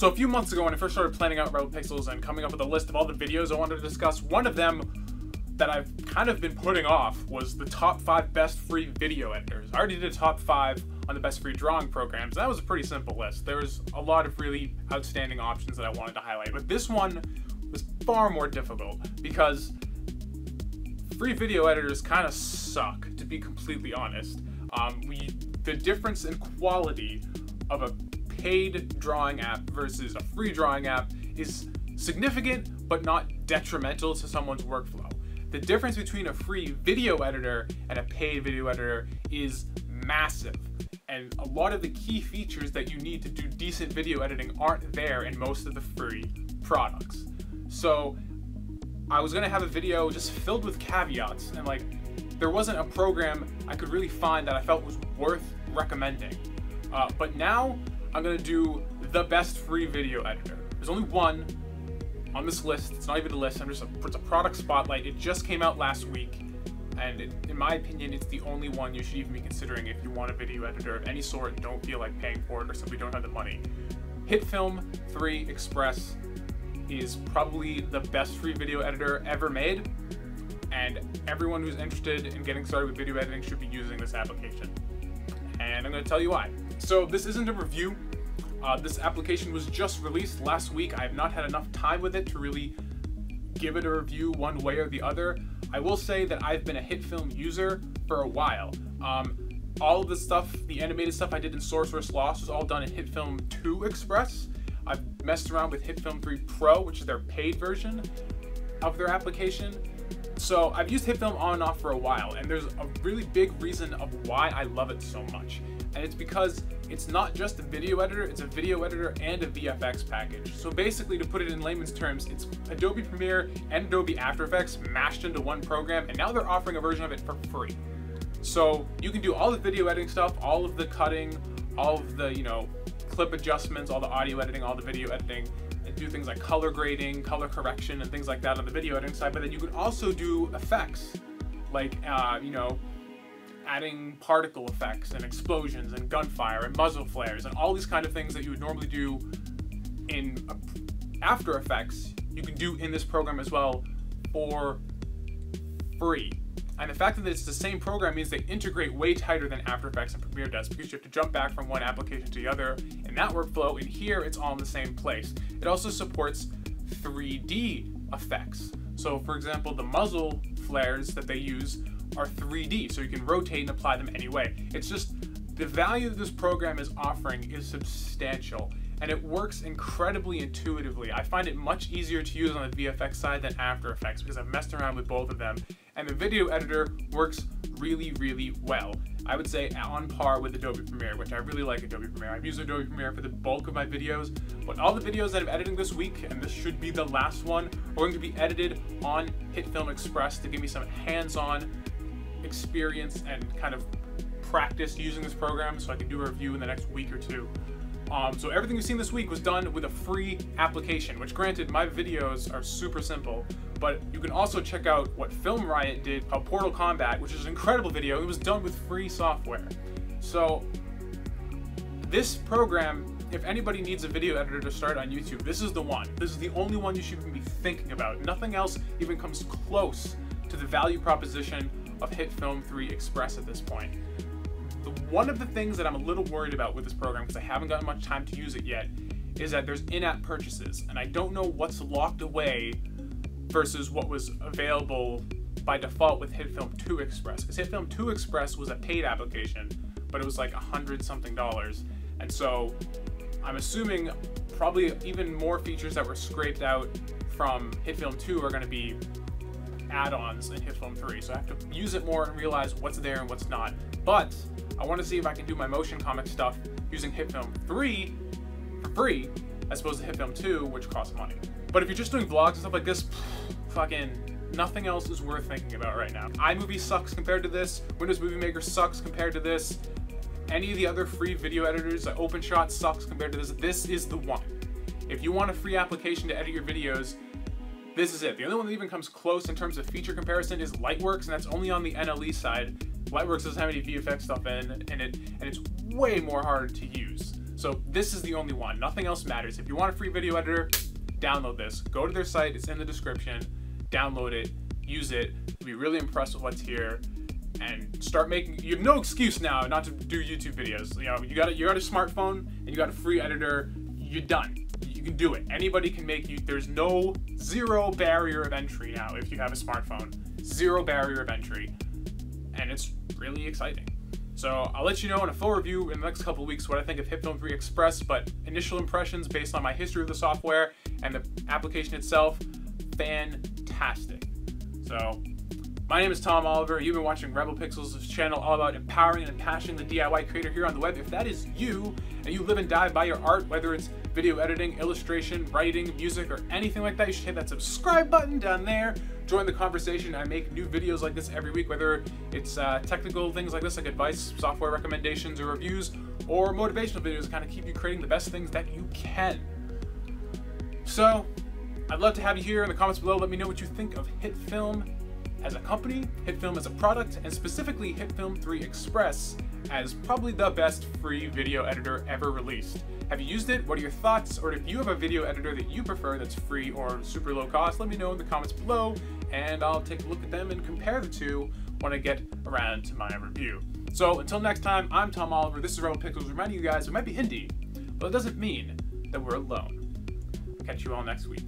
So a few months ago when I first started planning out Rebel Pixels and coming up with a list of all the videos I wanted to discuss, one of them that I've kind of been putting off was the top five best free video editors. I already did a top five on the best free drawing programs. That was a pretty simple list. There was a lot of really outstanding options that I wanted to highlight, but this one was far more difficult because free video editors kind of suck, to be completely honest. Um, we the difference in quality of a paid drawing app versus a free drawing app is significant but not detrimental to someone's workflow. The difference between a free video editor and a paid video editor is massive. And a lot of the key features that you need to do decent video editing aren't there in most of the free products. So I was gonna have a video just filled with caveats and like there wasn't a program I could really find that I felt was worth recommending. Uh, but now I'm gonna do the best free video editor. There's only one on this list. It's not even a list. I'm just a, it's a product spotlight. It just came out last week, and it, in my opinion, it's the only one you should even be considering if you want a video editor of any sort and don't feel like paying for it or simply don't have the money. HitFilm 3 Express is probably the best free video editor ever made, and everyone who's interested in getting started with video editing should be using this application. And I'm going to tell you why. So this isn't a review. Uh, this application was just released last week. I have not had enough time with it to really give it a review one way or the other. I will say that I've been a HitFilm user for a while. Um, all of the stuff, the animated stuff I did in Sorceress Lost was all done in HitFilm 2 Express. I've messed around with HitFilm 3 Pro, which is their paid version of their application. So I've used HitFilm on and off for a while, and there's a really big reason of why I love it so much. And it's because it's not just a video editor, it's a video editor and a VFX package. So basically, to put it in layman's terms, it's Adobe Premiere and Adobe After Effects mashed into one program, and now they're offering a version of it for free. So you can do all the video editing stuff, all of the cutting, all of the, you know, clip adjustments, all the audio editing, all the video editing, and do things like color grading, color correction, and things like that on the video editing side. But then you can also do effects, like, uh, you know, adding particle effects and explosions and gunfire and muzzle flares and all these kind of things that you would normally do in uh, After Effects, you can do in this program as well for free. And the fact that it's the same program means they integrate way tighter than After Effects and Premiere does because you have to jump back from one application to the other in that workflow. And here it's all in the same place. It also supports 3D effects. So for example, the muzzle flares that they use are 3D, so you can rotate and apply them any way. It's just the value that this program is offering is substantial and it works incredibly intuitively. I find it much easier to use on the VFX side than After Effects because I've messed around with both of them and the video editor works really, really well. I would say on par with Adobe Premiere, which I really like Adobe Premiere. I've used Adobe Premiere for the bulk of my videos, but all the videos that I'm editing this week, and this should be the last one, are going to be edited on HitFilm Express to give me some hands-on experience and kind of practice using this program so I can do a review in the next week or two. Um, so everything you've seen this week was done with a free application, which granted, my videos are super simple, but you can also check out what Film Riot did called Portal Combat, which is an incredible video. It was done with free software. So this program, if anybody needs a video editor to start on YouTube, this is the one. This is the only one you should even be thinking about. Nothing else even comes close to the value proposition of HitFilm 3 Express at this point. One of the things that I'm a little worried about with this program, because I haven't gotten much time to use it yet, is that there's in-app purchases, and I don't know what's locked away versus what was available by default with HitFilm 2 Express. Because HitFilm 2 Express was a paid application, but it was like a hundred something dollars. And so I'm assuming probably even more features that were scraped out from HitFilm 2 are going to be add-ons in HitFilm 3, so I have to use it more and realize what's there and what's not. But I want to see if I can do my motion comic stuff using HitFilm 3 for free, as opposed to HitFilm 2, which costs money. But if you're just doing vlogs and stuff like this, fucking nothing else is worth thinking about right now. iMovie sucks compared to this, Windows Movie Maker sucks compared to this, any of the other free video editors, like OpenShot sucks compared to this. This is the one. If you want a free application to edit your videos, this is it. The only one that even comes close in terms of feature comparison is Lightworks, and that's only on the NLE side. Lightworks doesn't have any VFX stuff in, and it and it's way more hard to use. So this is the only one. Nothing else matters. If you want a free video editor, download this. Go to their site. It's in the description. Download it. Use it. You'll be really impressed with what's here. And start making. You have no excuse now not to do YouTube videos. You know, you got a, you got a smartphone and you got a free editor. You're done. You can do it. Anybody can make you. There's no zero barrier of entry now if you have a smartphone. Zero barrier of entry, and it's really exciting. So I'll let you know in a full review in the next couple weeks what I think of HitFilm 3 Express, but initial impressions based on my history of the software and the application itself, fantastic. So my name is Tom Oliver. You've been watching Rebel Pixels' channel all about empowering and impassioning the DIY creator here on the web. If that is you and you live and die by your art, whether it's video editing, illustration, writing, music, or anything like that, you should hit that subscribe button down there join the conversation. I make new videos like this every week, whether it's uh, technical things like this, like advice, software recommendations, or reviews, or motivational videos to kind of keep you creating the best things that you can. So, I'd love to have you here in the comments below. Let me know what you think of HitFilm as a company, HitFilm as a product, and specifically HitFilm 3 Express as probably the best free video editor ever released. Have you used it? What are your thoughts? Or if you have a video editor that you prefer that's free or super low cost, let me know in the comments below and I'll take a look at them and compare the two when I get around to my review. So until next time, I'm Tom Oliver, this is Rebel Pixels reminding you guys it might be indie, but it doesn't mean that we're alone. Catch you all next week.